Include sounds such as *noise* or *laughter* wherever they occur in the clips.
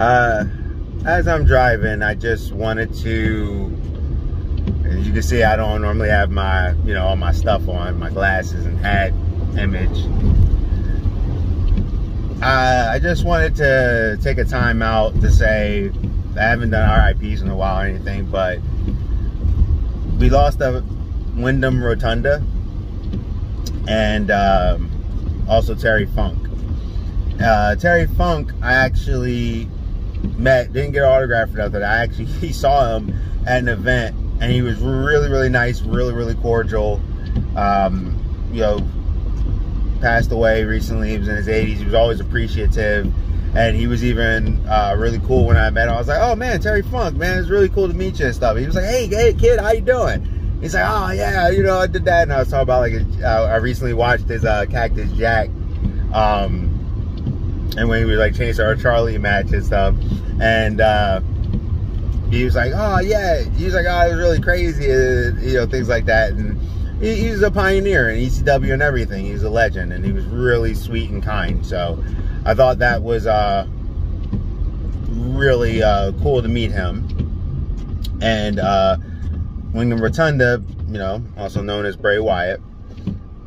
Uh, as I'm driving, I just wanted to, as you can see, I don't normally have my, you know, all my stuff on, my glasses and hat image. Uh, I just wanted to take a time out to say, I haven't done RIPs in a while or anything, but we lost a Wyndham Rotunda and um, also Terry Funk. Uh, Terry Funk, I actually met, didn't get an autograph or nothing. I actually *laughs* he saw him at an event, and he was really, really nice, really, really cordial. Um, you know, passed away recently. He was in his 80s. He was always appreciative. And he was even uh, really cool when I met him. I was like, "Oh man, Terry Funk, man, it's really cool to meet you and stuff." He was like, "Hey, hey, kid, how you doing?" He's like, "Oh yeah, you know, I did that." And I was talking about like, uh, I recently watched his uh, Cactus Jack um, and when he was like Chainsaw Charlie match and stuff, and uh, he was like, "Oh yeah," he was like, "Oh, it was really crazy," uh, you know, things like that, and he, he's a pioneer in ECW and everything. He's a legend, and he was really sweet and kind. So I thought that was uh, really uh, cool to meet him, and uh, Wyndham Rotunda, you know, also known as Bray Wyatt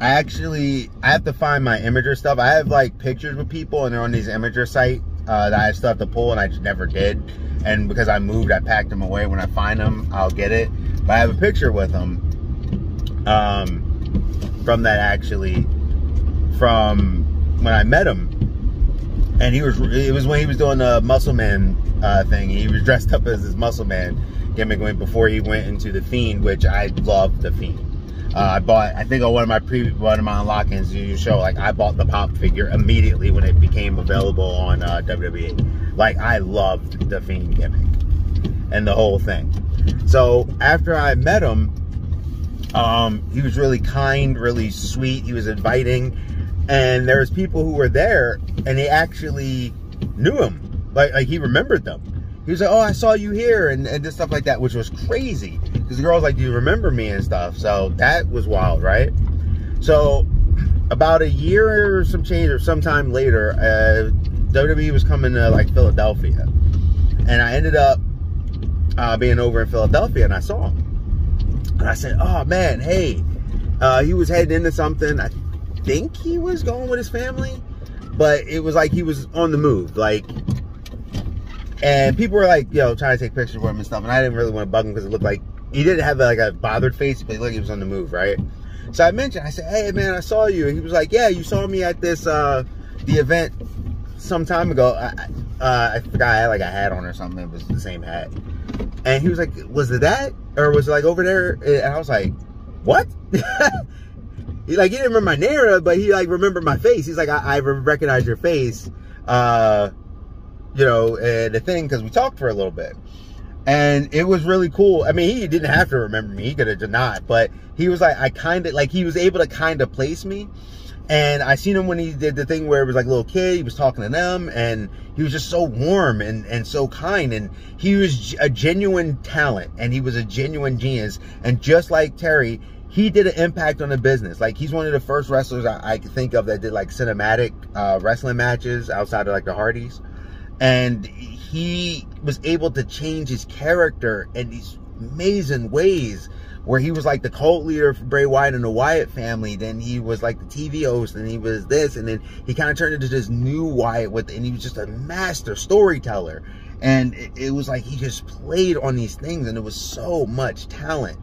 I actually I have to find my imager stuff. I have like pictures with people and they're on these imager site uh, that I still have to pull and I just never did. And because I moved, I packed them away. When I find them, I'll get it. But I have a picture with them um, from that actually from when I met him. And he was it was when he was doing the muscle man uh, thing. He was dressed up as this muscle man gimmick before he went into the Fiend, which I love the Fiend. Uh, I bought, I think on one of my previous, one of my unlockings, you show, like, I bought the pop figure immediately when it became available on uh, WWE. Like, I loved the Fiend gimmick and the whole thing. So, after I met him, um, he was really kind, really sweet. He was inviting. And there was people who were there and they actually knew him. Like, like he remembered them. He was like, oh, I saw you here and, and just stuff like that, which was crazy because the girl's like, do you remember me and stuff? So that was wild, right? So about a year or some change or sometime later, uh, WWE was coming to like Philadelphia. And I ended up uh, being over in Philadelphia and I saw him. And I said, oh man, hey, uh, he was heading into something. I think he was going with his family, but it was like he was on the move. Like, and people were like, yo, trying to take pictures of him and stuff. And I didn't really want to bug him because it looked like he didn't have like a bothered face, but like he was on the move, right? So I mentioned, I said, hey man, I saw you. And he was like, yeah, you saw me at this, uh, the event some time ago. I, uh, I forgot I had like a hat on or something. It was the same hat. And he was like, was it that? Or was it like over there? And I was like, what? *laughs* he like, he didn't remember my name, but he like remembered my face. He's like, I, I recognize your face. Uh, you know, and the thing, cause we talked for a little bit and it was really cool. I mean, he didn't have to remember me; he could have not. But he was like, I kind of like he was able to kind of place me. And I seen him when he did the thing where it was like a little kid. He was talking to them, and he was just so warm and and so kind. And he was a genuine talent, and he was a genuine genius. And just like Terry, he did an impact on the business. Like he's one of the first wrestlers I, I think of that did like cinematic uh, wrestling matches outside of like the Hardys and he was able to change his character in these amazing ways where he was like the cult leader for Bray Wyatt and the Wyatt family. Then he was like the TV host and he was this. And then he kind of turned into this new Wyatt with, and he was just a master storyteller. And it, it was like he just played on these things and it was so much talent.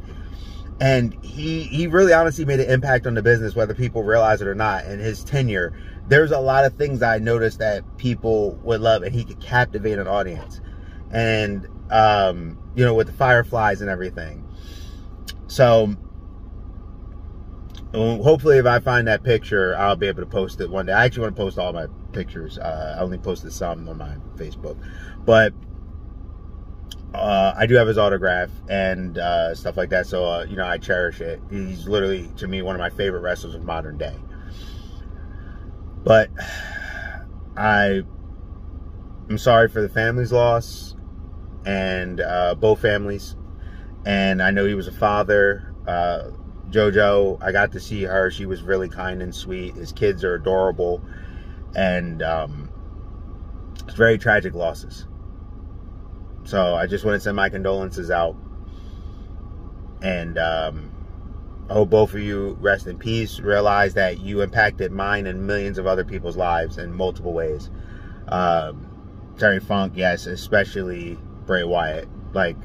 And he, he really honestly made an impact on the business, whether people realize it or not. And his tenure there's a lot of things I noticed that people would love, and he could captivate an audience. And um, you know, with the fireflies and everything. So hopefully, if I find that picture, I'll be able to post it one day. I actually want to post all my pictures. Uh, I only posted some on my Facebook, but uh, I do have his autograph and uh, stuff like that. So uh, you know, I cherish it. He's literally to me one of my favorite wrestlers of modern day. But I am sorry for the family's loss and uh, both families. And I know he was a father. Uh, JoJo, I got to see her. She was really kind and sweet. His kids are adorable. And um, it's very tragic losses. So I just want to send my condolences out. And um, I hope both of you rest in peace. Realize that you impacted mine and millions of other people's lives in multiple ways. Um, Terry Funk, yes, especially Bray Wyatt. Like,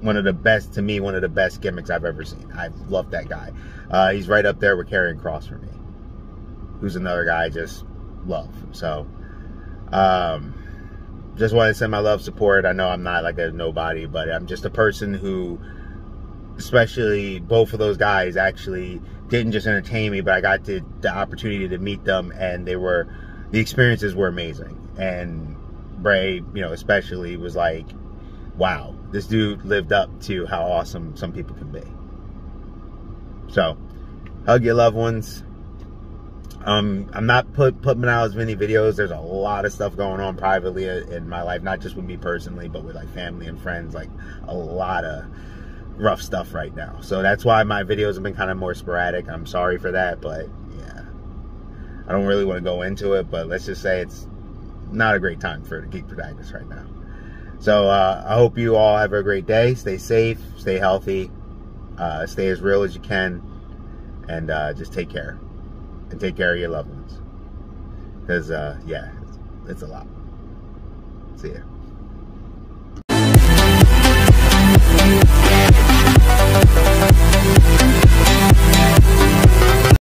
one of the best, to me, one of the best gimmicks I've ever seen. I love that guy. Uh, he's right up there with Karrion Kross for me, who's another guy I just love. So, um, just want to send my love support. I know I'm not like a nobody, but I'm just a person who, especially both of those guys, actually didn't just entertain me, but I got to, the opportunity to meet them, and they were, the experiences were amazing. And Bray, you know, especially was like, wow, this dude lived up to how awesome some people can be. So, hug your loved ones. Um, I'm not put, putting out as many videos. There's a lot of stuff going on privately in my life, not just with me personally, but with like family and friends. Like a lot of rough stuff right now. So that's why my videos have been kind of more sporadic. I'm sorry for that, but yeah, I don't really want to go into it. But let's just say it's not a great time for the geek protagonist right now. So uh, I hope you all have a great day. Stay safe, stay healthy, uh, stay as real as you can, and uh, just take care and take care of your loved ones. Because, uh, yeah, it's, it's a lot. See ya.